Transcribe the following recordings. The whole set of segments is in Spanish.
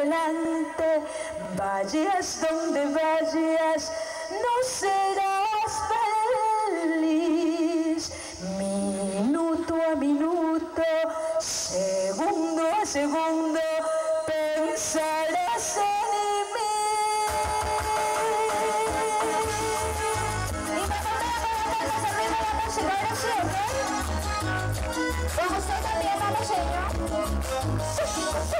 adelante, vayas donde vayas, no serás feliz. Minuto a minuto, segundo a segundo, pensarás en Você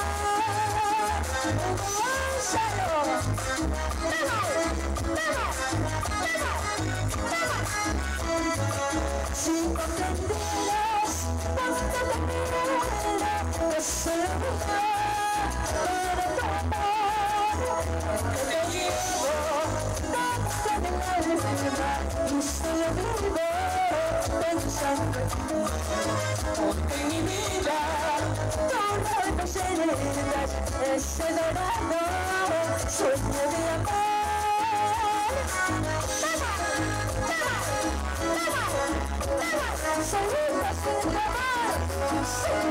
Shadow! Never! sangre porque mi vida con tantas heridas ese dorado sueño de amor ¡Toma! ¡Toma! ¡Toma! ¡Toma!